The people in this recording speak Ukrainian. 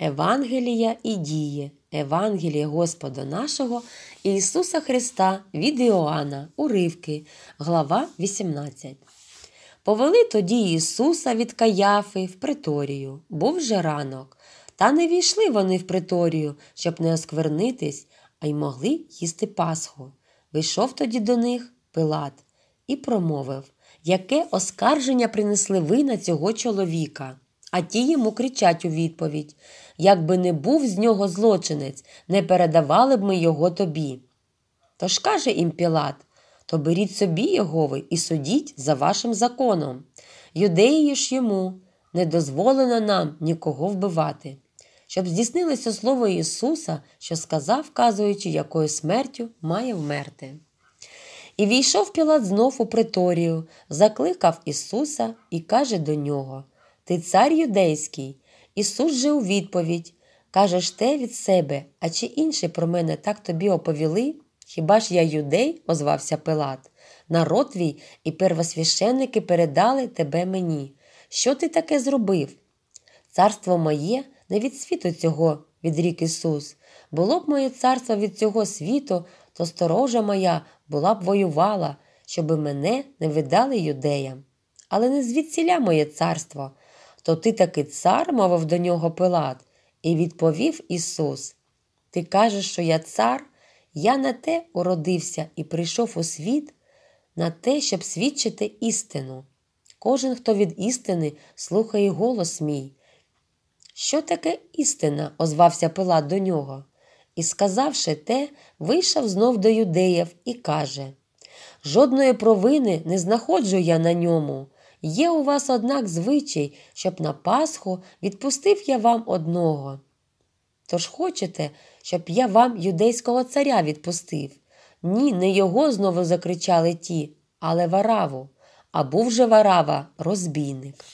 Евангелія і дії, Евангелія Господа нашого Ісуса Христа від Іоанна, уривки, глава 18. Повели тоді Ісуса від Каяфи в приторію. Був вже ранок. Та не війшли вони в приторію, щоб не осквернитись, а й могли їсти Пасху. Вийшов тоді до них Пилат і промовив, яке оскарження принесли ви на цього чоловіка. А ті йому кричать у відповідь як би не був з нього злочинець, не передавали б ми його тобі. Тож каже їм Пілат то беріть собі його ви і судіть за вашим законом. Юдеї ж йому не дозволено нам нікого вбивати, щоб здійснилося слово Ісуса, що сказав, вказуючи, якою смертю має вмерти. І війшов Пілат знов у приторію, закликав Ісуса і каже до нього Ти цар юдейський. Ісус же у відповідь Кажеш те від себе, а чи інші про мене так тобі оповіли? Хіба ж я юдей? озвався Пилат. Народ твій і первосвященники передали тебе мені. Що ти таке зробив? Царство моє не від світу цього, відрік Ісус. Було б моє царство від цього світу, то сторожа моя була б воювала, щоби мене не видали юдеям. Але не звідсіля моє царство. То ти таки цар, мовив до нього Пилат, і відповів Ісус: Ти кажеш, що я цар, я на те уродився і прийшов у світ, на те, щоб свідчити істину. Кожен, хто від істини, слухає голос мій. Що таке істина? озвався Пилат до нього. І, сказавши те, вийшов знов до юдеїв і каже: Жодної провини не знаходжу я на ньому. Є у вас, однак, звичай, щоб на Пасху відпустив я вам одного. Тож хочете, щоб я вам юдейського царя відпустив? Ні, не його знову закричали ті, але вараву, а був же варава розбійник.